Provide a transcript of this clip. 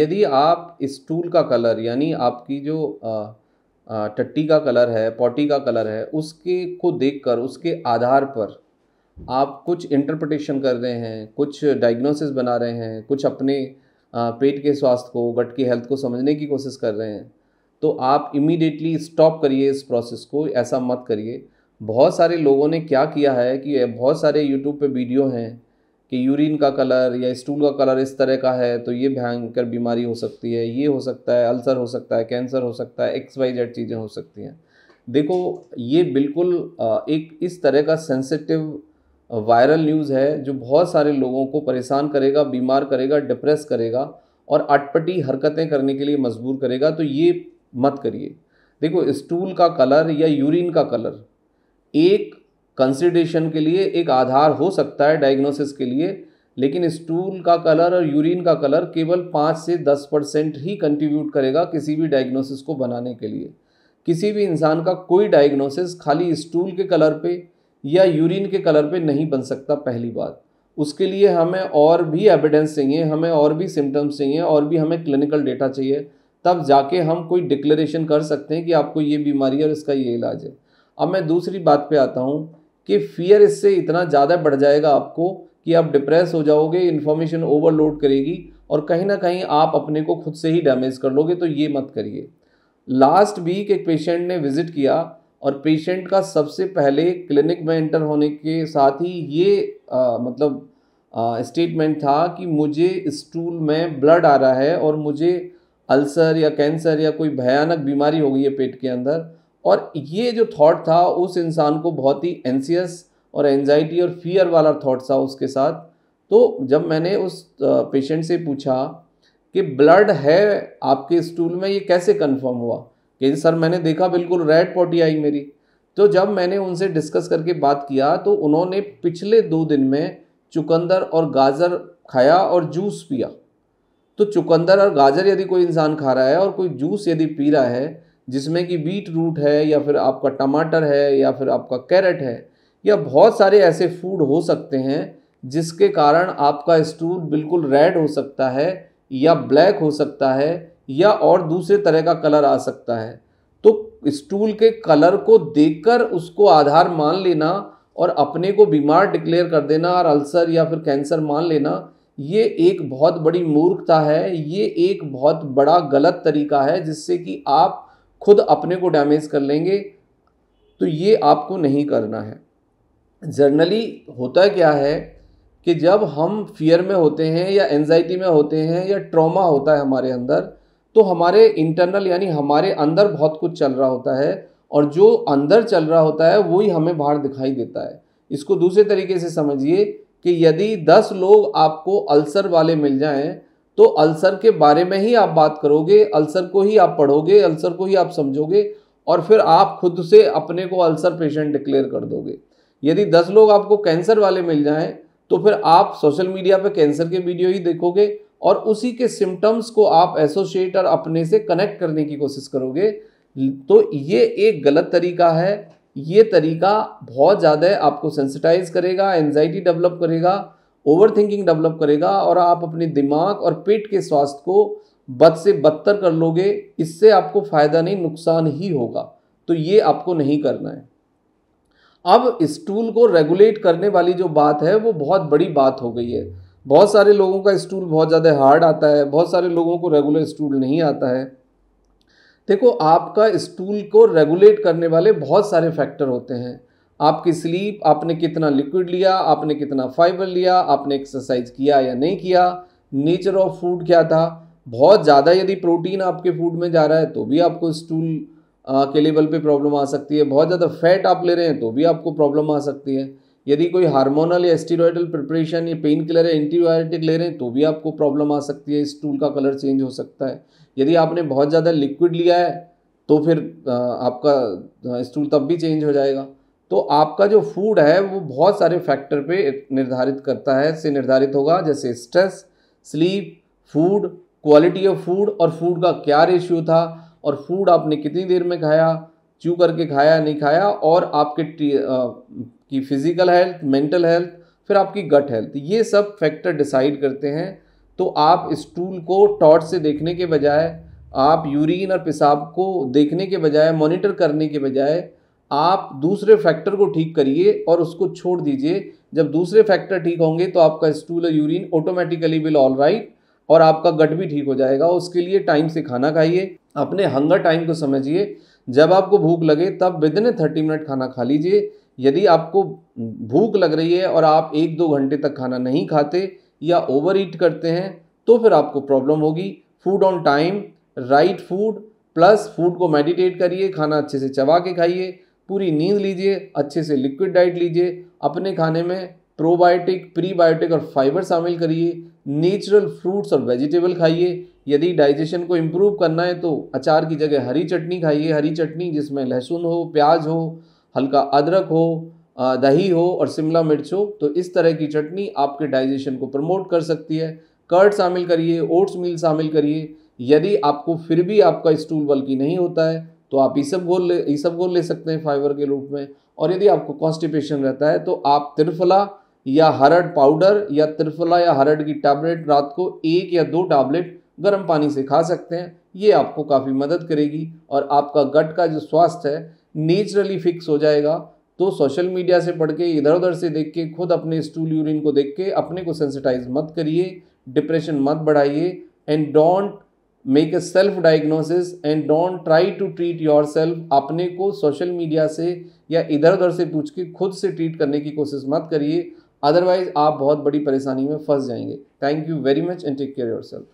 यदि आप स्टूल का कलर यानी आपकी जो टट्टी का कलर है, पॉटी का कलर है, उसके को देखकर, उसके आधार पर आप कुछ इंटरप्रटेशन कर रहे हैं, कुछ डायग्नोसिस बना रहे हैं, कुछ अपने पेट के स्वास्थ्य को गट की हेल्थ को समझने की कोशिश कर रहे हैं तो आप इमीडिएटली स्टॉप करिए इस प्रोसेस को, ऐसा मत करिए। बहुत सारे लोगों ने क्या किया है कि, बहुत सारे यूट्यूब पे वीडियो हैं कि यूरिन का कलर या स्टूल का कलर इस तरह का है तो ये भयंकर बीमारी हो सकती है, ये हो सकता है, अल्सर हो सकता है, कैंसर हो सकता है एक्स वाई जेड चीज़ें हो सकती हैं। देखो, ये बिल्कुल एक इस तरह का सेंसिटिव वायरल न्यूज़ है जो बहुत सारे लोगों को परेशान करेगा, बीमार करेगा डिप्रेस करेगा और अटपटी हरकतें करने के लिए मजबूर करेगा तो ये मत करिए। देखो स्टूल का कलर या यूरिन का कलर, एक कंसिडरेशन के लिए एक आधार हो सकता है डायग्नोसिस के लिए, लेकिन स्टूल का कलर और यूरिन का कलर केवल पाँच से दस परसेंट ही कंट्रीब्यूट करेगा किसी भी डायग्नोसिस को बनाने के लिए। किसी भी इंसान का कोई डायग्नोसिस खाली स्टूल के कलर पे या यूरिन के कलर पे नहीं बन सकता पहली बात। उसके लिए हमें और भी एविडेंस चाहिए, हमें और भी सिम्टम्स चाहिए, और भी हमें क्लिनिकल डेटा चाहिए, तब जाके हम कोई डिक्लेरेशन कर सकते हैं कि आपको ये बीमारी है और इसका ये इलाज है। अब मैं दूसरी बात पे आता हूँ कि फियर इससे इतना ज़्यादा बढ़ जाएगा आपको कि आप डिप्रेस हो जाओगे इन्फॉर्मेशन ओवरलोड करेगी और कहीं ना कहीं आप अपने को खुद से ही डैमेज कर लोगे तो ये मत करिए। लास्ट वीक एक पेशेंट ने विज़िट किया और पेशेंट का सबसे पहले क्लिनिक में एंटर होने के साथ ही ये आ, मतलब स्टेटमेंट था कि मुझे स्टूल में ब्लड आ रहा है और मुझे अल्सर या कैंसर या कोई भयानक बीमारी हो गई है पेट के अंदर। और ये जो थॉट था, उस इंसान को बहुत ही एंसियस और एनजाइटी और फियर वाला थॉट था उसके साथ। तो जब मैंने उस पेशेंट से पूछा कि ब्लड है आपके स्टूल में, ये कैसे कंफर्म हुआ? कि सर मैंने देखा बिल्कुल रेड पॉटी आई मेरी। तो जब मैंने उनसे डिस्कस करके बात किया तो उन्होंने पिछले दो दिन में चुकंदर और गाजर खाया और जूस पिया। तो चुकंदर और गाजर यदि कोई इंसान खा रहा है और कोई जूस यदि पी रहा है जिसमें कि बीट रूट है या फिर आपका टमाटर है या फिर आपका कैरेट है या बहुत सारे ऐसे फ़ूड हो सकते हैं जिसके कारण आपका स्टूल बिल्कुल रेड हो सकता है या ब्लैक हो सकता है या और दूसरे तरह का कलर आ सकता है। तो स्टूल के कलर को देखकर उसको आधार मान लेना और अपने को बीमार डिक्लेयर कर देना और अल्सर या फिर कैंसर मान लेना, ये एक बहुत बड़ी मूर्खता है, ये एक बहुत बड़ा गलत तरीका है जिससे कि आप खुद अपने को डैमेज कर लेंगे तो ये आपको नहीं करना है। जर्नली होता क्या है कि जब हम फियर में होते हैं या एनजाइटी में होते हैं या ट्रॉमा होता है हमारे अंदर तो हमारे इंटरनल यानी हमारे अंदर बहुत कुछ चल रहा होता है और जो अंदर चल रहा होता है वही हमें बाहर दिखाई देता है। इसको दूसरे तरीके से समझिए कि यदि दस लोग आपको अल्सर वाले मिल जाएँ तो अल्सर के बारे में ही आप बात करोगे, अल्सर को ही आप पढ़ोगे, अल्सर को ही आप समझोगे और फिर आप खुद से अपने को अल्सर पेशेंट डिक्लेयर कर दोगे। यदि दस लोग आपको कैंसर वाले मिल जाएँ तो फिर आप सोशल मीडिया पे कैंसर के वीडियो ही देखोगे और उसी के सिम्टम्स को आप एसोसिएट और अपने से कनेक्ट करने की कोशिश करोगे। तो ये एक गलत तरीका है। ये तरीका बहुत ज़्यादा आपको सेंसिटाइज करेगा एनजाइटी डेवलप करेगा ओवर थिंकिंग डेवलप करेगा और आप अपने दिमाग और पेट के स्वास्थ्य को बद से बदतर कर लोगे, इससे आपको फ़ायदा नहीं, नुकसान ही होगा। तो ये आपको नहीं करना है। अब स्टूल को रेगुलेट करने वाली जो बात है, वो बहुत बड़ी बात हो गई है। बहुत सारे लोगों का स्टूल बहुत ज़्यादा हार्ड आता है, बहुत सारे लोगों को रेगुलर स्टूल नहीं आता है। देखो, आपका स्टूल को रेगुलेट करने वाले बहुत सारे फैक्टर होते हैं। आपकी स्लीप, आपने कितना लिक्विड लिया, आपने कितना फाइबर लिया, आपने एक्सरसाइज किया या नहीं किया, नेचर ऑफ़ फ़ूड क्या था? बहुत ज़्यादा यदि प्रोटीन आपके फ़ूड में जा रहा है तो भी आपको स्टूल के लेवल पे प्रॉब्लम आ सकती है। बहुत ज़्यादा फैट आप ले रहे हैं तो भी आपको प्रॉब्लम आ सकती है। यदि कोई हार्मोनल या स्टीरोइडल प्रिपरेशन या पेन किलर या एंटीबायोटिक ले रहे हैं तो भी आपको प्रॉब्लम आ सकती है, स्टूल का कलर चेंज हो सकता है। यदि आपने बहुत ज़्यादा लिक्विड लिया है तो फिर आपका स्टूल तब भी चेंज हो जाएगा। तो आपका जो फ़ूड है, वो बहुत सारे फैक्टर पे निर्धारित करता है, से निर्धारित होगा, जैसे stress sleep food quality of food और फ़ूड का क्या रेशियो था और फ़ूड आपने कितनी देर में खाया चू करके खाया, नहीं खाया और आपके की फ़िज़िकल हेल्थ मेंटल हेल्थ फिर आपकी गट हेल्थ ये सब फैक्टर डिसाइड करते हैं। तो आप स्टूल को टॉर्च से देखने के बजाय, आप यूरिन और पेशाब को देखने के बजाय मॉनिटर करने के बजाय आप दूसरे फैक्टर को ठीक करिए और उसको छोड़ दीजिए। जब दूसरे फैक्टर ठीक होंगे तो आपका स्टूल और urine automatically will all right और आपका गट भी ठीक हो जाएगा। उसके लिए टाइम से खाना खाइए। अपने हंगर टाइम को समझिए। जब आपको भूख लगे तब विद इन थर्टी मिनट खाना खा लीजिए। यदि आपको भूख लग रही है और आप एक दो घंटे तक खाना नहीं खाते या ओवर ईट करते हैं तो फिर आपको प्रॉब्लम होगी। Food on time right food plus food को मेडिटेट करिए, खाना अच्छे से चबा के खाइए। पूरी नींद लीजिए, अच्छे से लिक्विड डाइट लीजिए, अपने खाने में प्रोबायोटिक प्रीबायोटिक और फाइबर शामिल करिए नेचुरल फ्रूट्स और वेजिटेबल खाइए। यदि डाइजेशन को इम्प्रूव करना है तो अचार की जगह हरी चटनी खाइए। हरी चटनी जिसमें लहसुन हो, प्याज हो, हल्का अदरक हो दही हो और शिमला मिर्च हो तो इस तरह की चटनी आपके डाइजेशन को प्रमोट कर सकती है। कर्ड शामिल करिए ओट्स मील शामिल करिए। यदि आपको फिर भी आपका स्टूल बल्कि नहीं होता है तो आप ईसब गोल ले ईसब गोल ले सकते हैं फाइबर के रूप में। और यदि आपको कॉन्स्टिपेशन रहता है तो आप त्रिफला या हरड पाउडर या त्रिफला या हरड की टैबलेट रात को एक या दो टैबलेट गर्म पानी से खा सकते हैं। ये आपको काफ़ी मदद करेगी और आपका गट का जो स्वास्थ्य है नेचुरली फिक्स हो जाएगा। तो सोशल मीडिया से पढ़ के, इधर उधर से देख के, खुद अपने स्टूल यूरिन को देख के, अपने को सेंसिटाइज मत करिए डिप्रेशन मत बढ़ाइए and don't make a self diagnosis and don't try to treat yourself अपने को सोशल मीडिया से या इधर उधर से पूछ के खुद से ट्रीट करने की कोशिश मत करिए। अदरवाइज़ आप बहुत बड़ी परेशानी में फंस जाएँगे। Thank you very much and take care yourself